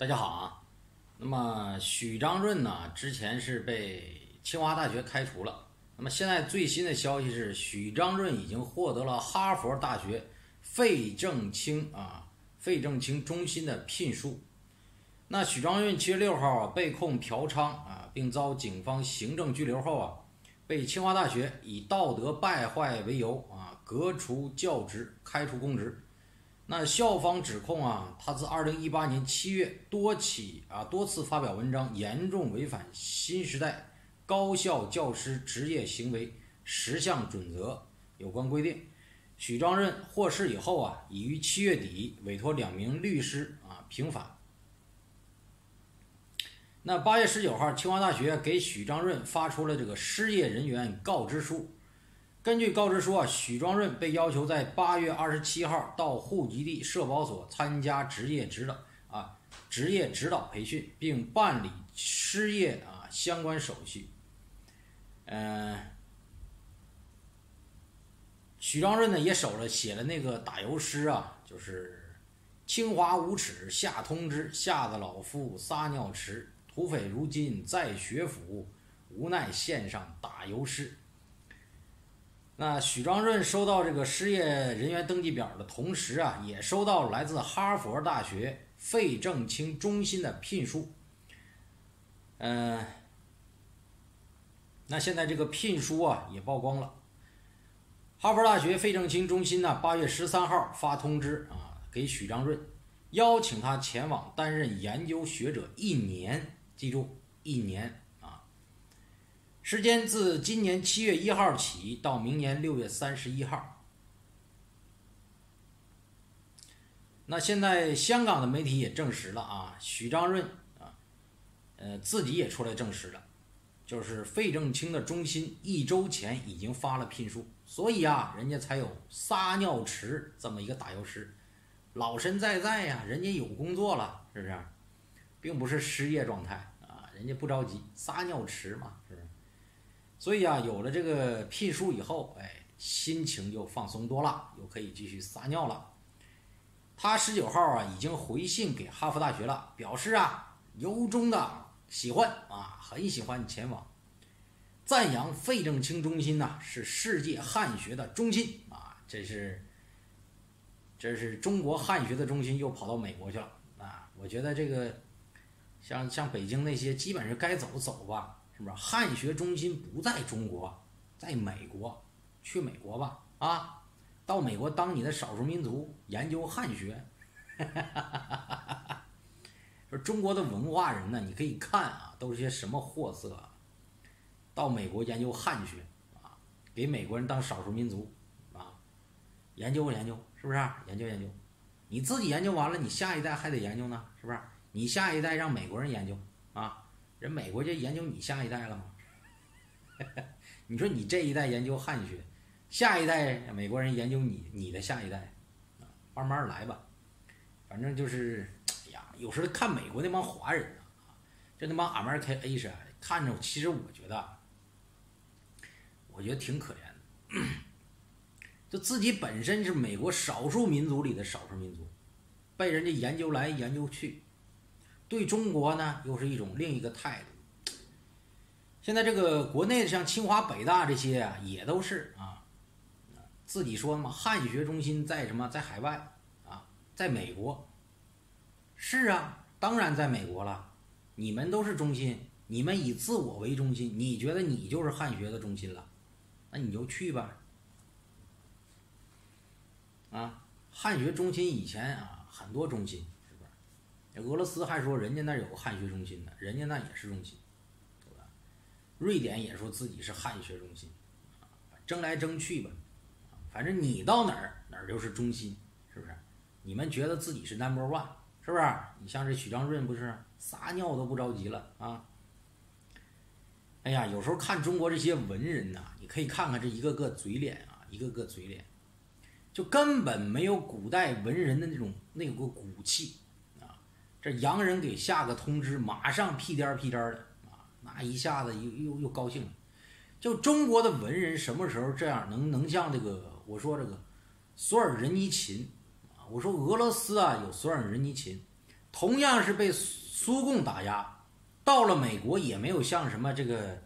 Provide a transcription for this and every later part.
大家好啊，那么许章润呢，之前是被清华大学开除了。那么现在最新的消息是，许章润已经获得了哈佛大学费正清啊费正清中心的聘书。那许章润七月六号啊被控嫖娼啊，并遭警方行政拘留后啊，被清华大学以道德败坏为由啊革除教职，开除公职。那校方指控啊，他自二零一八年七月多起啊多次发表文章，严重违反新时代高校教师职业行为十项准则有关规定。许章润获释以后啊，已于七月底委托两名律师啊平反。那八月十九号，清华大学给许章润发出了这个失业人员告知书。根据告知书啊，许庄润被要求在八月二十七号到户籍地社保所参加职业指导啊职业指导培训，并办理失业啊相关手续。嗯，许庄润呢也守着写了那个打油诗啊，就是“清华无耻下通知，吓得老夫撒尿池。土匪如今在学府，无奈献上打油诗。”那许章润收到这个失业人员登记表的同时啊，也收到来自哈佛大学费正清中心的聘书。嗯，那现在这个聘书啊也曝光了。哈佛大学费正清中心呢，八月十三号发通知啊，给许章润，邀请他前往担任研究学者一年，记住一年。时间自今年七月一号起到明年六月三十一号。那现在香港的媒体也证实了啊，许章润啊，呃，自己也出来证实了，就是费正清的中心一周前已经发了聘书，所以啊，人家才有撒尿池这么一个打油诗，老神在在呀，人家有工作了，是不是？并不是失业状态啊，人家不着急，撒尿池嘛，是不是？所以啊，有了这个聘书以后，哎，心情就放松多了，又可以继续撒尿了。他十九号啊，已经回信给哈佛大学了，表示啊，由衷的喜欢啊，很喜欢前往，赞扬费正清中心呐是世界汉学的中心啊，这是，这是中国汉学的中心，又跑到美国去了啊。我觉得这个，像像北京那些，基本是该走走吧。是不是汉学中心不在中国，在美国，去美国吧啊！到美国当你的少数民族研究汉学，说中国的文化人呢，你可以看啊，都是些什么货色？到美国研究汉学啊，给美国人当少数民族啊，研究研究，是不是？研究研究，你自己研究完了，你下一代还得研究呢，是不是？你下一代让美国人研究啊？人美国就研究你下一代了吗？你说你这一代研究汉学，下一代美国人研究你你的下一代，慢慢来吧。反正就是，哎呀，有时候看美国那帮华人啊，就那帮 American Asia，看着其实我觉得，我觉得挺可怜的。就自己本身是美国少数民族里的少数民族，被人家研究来研究去。对中国呢，又是一种另一个态度。现在这个国内的像清华、北大这些啊，也都是啊，自己说嘛，汉学中心在什么，在海外啊，在美国。是啊，当然在美国了。你们都是中心，你们以自我为中心，你觉得你就是汉学的中心了，那你就去吧。啊，汉学中心以前啊，很多中心。俄罗斯还说人家那有个汉学中心呢，人家那也是中心，对吧？瑞典也说自己是汉学中心，争来争去吧，反正你到哪儿哪儿就是中心，是不是？你们觉得自己是 number one，是不是？你像这许章润不是撒尿都不着急了啊？哎呀，有时候看中国这些文人呐，你可以看看这一个个嘴脸啊，一个个嘴脸，就根本没有古代文人的那种那个骨气。这洋人给下个通知，马上屁颠儿屁颠儿的啊，那一下子又又又高兴了。就中国的文人什么时候这样能能像这个我说这个索尔仁尼琴啊？我说俄罗斯啊有索尔仁尼琴，同样是被苏共打压，到了美国也没有像什么这个，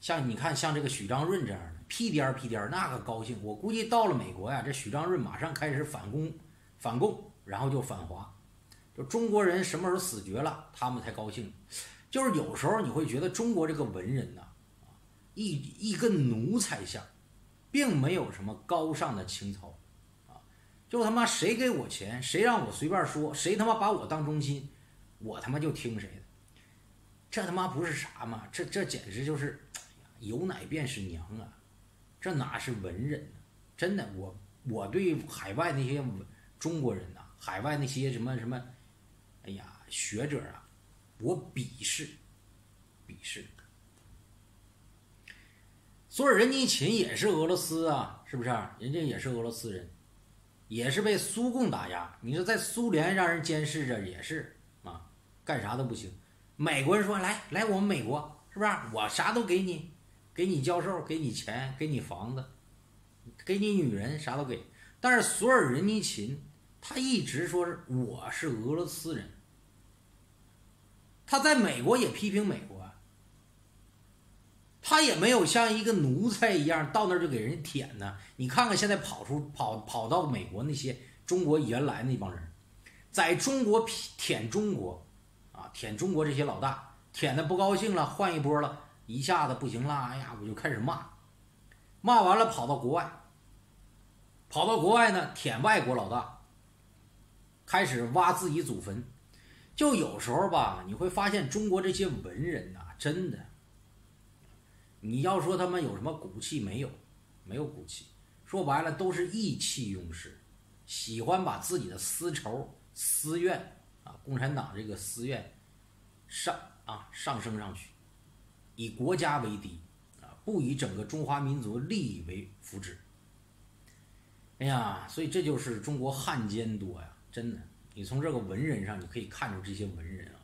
像你看像这个许章润这样的屁颠儿屁颠儿那个高兴。我估计到了美国呀，这许章润马上开始反攻反共，然后就反华，就中国人什么时候死绝了，他们才高兴。就是有时候你会觉得中国这个文人呐，一一根奴才相，并没有什么高尚的情操。就他妈谁给我钱，谁让我随便说，谁他妈把我当中心，我他妈就听谁的。这他妈不是啥嘛？这这简直就是，有奶便是娘啊！这哪是文人？真的，我我对海外那些中国人呐，海外那些什么什么，哎呀，学者啊，我鄙视，鄙视。索尔仁尼琴也是俄罗斯啊，是不是？人家也是俄罗斯人。也是被苏共打压，你说在苏联让人监视着也是啊，干啥都不行。美国人说来来我们美国是不是？我啥都给你，给你教授，给你钱，给你房子，给你女人，啥都给。但是索尔仁尼琴他一直说是我是俄罗斯人，他在美国也批评美国。他也没有像一个奴才一样到那就给人舔呢。你看看现在跑出跑跑到美国那些中国原来那帮人，在中国舔中国，啊舔中国这些老大，舔的不高兴了，换一波了，一下子不行了，哎呀我就开始骂，骂完了跑到国外，跑到国外呢舔外国老大，开始挖自己祖坟，就有时候吧，你会发现中国这些文人呐，真的。你要说他们有什么骨气没有？没有骨气，说白了都是意气用事，喜欢把自己的私仇、私怨啊，共产党这个私怨上啊上升上去，以国家为敌啊，不以整个中华民族利益为福祉。哎呀，所以这就是中国汉奸多呀，真的，你从这个文人上你可以看出这些文人啊。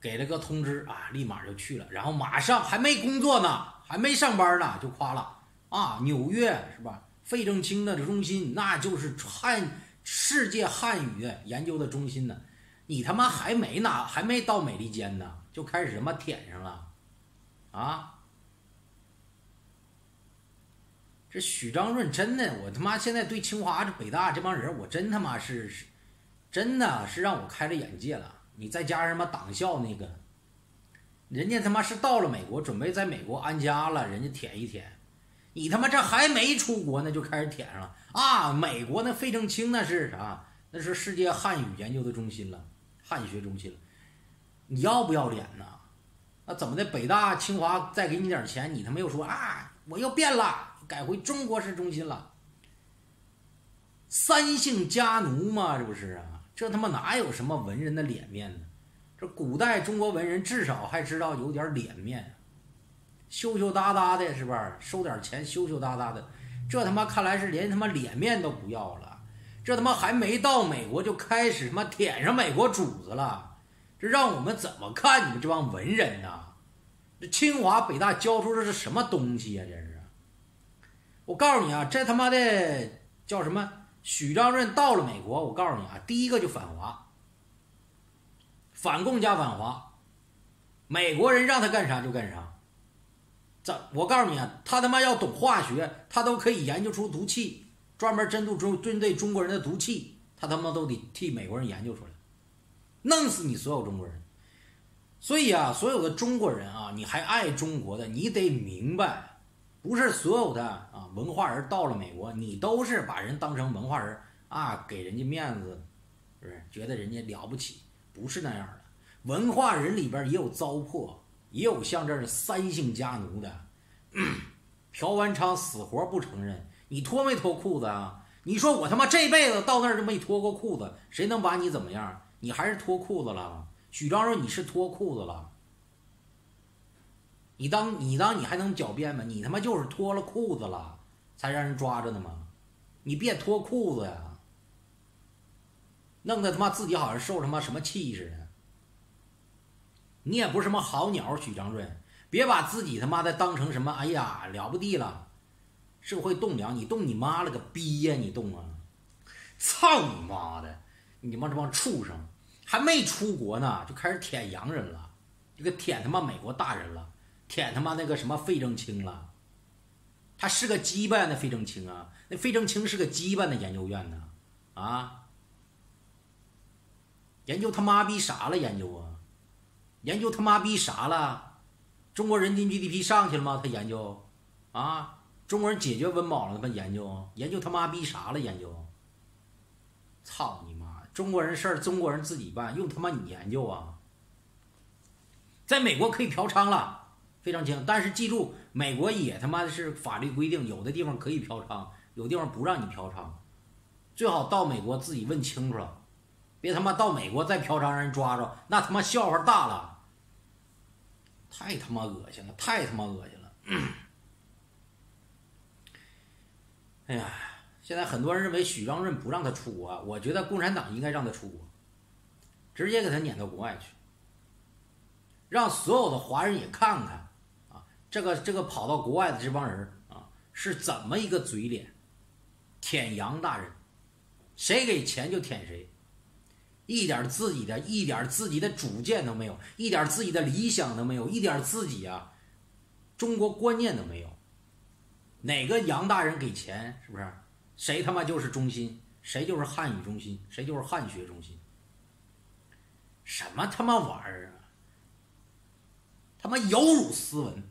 给了个通知啊，立马就去了，然后马上还没工作呢，还没上班呢，就夸了啊，纽约是吧？费正清的中心，那就是汉世界汉语研究的中心呢。你他妈还没拿，还没到美利坚呢，就开始他妈舔上了，啊！这许章润真的，我他妈现在对清华、这北大这帮人，我真他妈是是，真的是让我开了眼界了。你再加上什么党校那个，人家他妈是到了美国，准备在美国安家了，人家舔一舔，你他妈这还没出国呢，就开始舔上了啊！美国那费正清那是啥？那是世界汉语研究的中心了，汉学中心了。你要不要脸呢？那怎么的？北大、清华再给你点钱，你他妈又说啊，我要变了，改回中国式中心了？三姓家奴嘛，这不是啊？这他妈哪有什么文人的脸面呢？这古代中国文人至少还知道有点脸面，羞羞答答的，是吧？收点钱，羞羞答答的。这他妈看来是连他妈脸面都不要了。这他妈还没到美国就开始他妈舔上美国主子了。这让我们怎么看你们这帮文人呢？这清华北大教出这是什么东西呀？这是！我告诉你啊，这他妈的叫什么？许章润到了美国，我告诉你啊，第一个就反华，反共加反华，美国人让他干啥就干啥。这我告诉你啊，他他妈要懂化学，他都可以研究出毒气，专门针对中针对中国人的毒气，他他妈都得替美国人研究出来，弄死你所有中国人。所以啊，所有的中国人啊，你还爱中国的，你得明白。不是所有的啊文化人到了美国，你都是把人当成文化人啊，给人家面子，是不是？觉得人家了不起？不是那样的。文化人里边也有糟粕，也有像这儿三姓家奴的。朴完昌死活不承认，你脱没脱裤子啊？你说我他妈这辈子到那儿就没脱过裤子，谁能把你怎么样？你还是脱裤子了。许章润，你是脱裤子了。你当你当你还能狡辩吗？你他妈就是脱了裤子了，才让人抓着呢吗？你别脱裤子呀，弄得他妈自己好像受他妈什么气似的。你也不是什么好鸟，许章润，别把自己他妈的当成什么？哎呀，了不地了，社会栋梁，你动你妈了个逼呀！你动啊！操你妈的！你们这帮畜生，还没出国呢，就开始舔洋人了，这个舔他妈美国大人了，舔他妈那个什么费正清了。他是个鸡巴那费正清啊，那费正清是个鸡巴那研究院呢，啊，研究他妈逼啥了？研究啊，研究他妈逼啥了？中国人均 GDP 上去了吗？他研究，啊，中国人解决温饱了？他妈研究，研究他妈逼啥了？研究，操你妈！中国人事儿中国人自己办，用他妈你研究啊？在美国可以嫖娼了。非常清，但是记住，美国也他妈的是法律规定，有的地方可以嫖娼，有地方不让你嫖娼，最好到美国自己问清楚了，别他妈到美国再嫖娼让人抓着，那他妈笑话大了，太他妈恶心了，太他妈恶心了。哎呀，现在很多人认为许章润不让他出国，我觉得共产党应该让他出国，直接给他撵到国外去，让所有的华人也看看。这个这个跑到国外的这帮人啊，是怎么一个嘴脸？舔杨大人，谁给钱就舔谁，一点自己的一点自己的主见都没有，一点自己的理想都没有，一点自己啊中国观念都没有。哪个杨大人给钱，是不是？谁他妈就是中心，谁就是汉语中心，谁就是汉学中心？什么他妈玩意儿啊？他妈有辱斯文！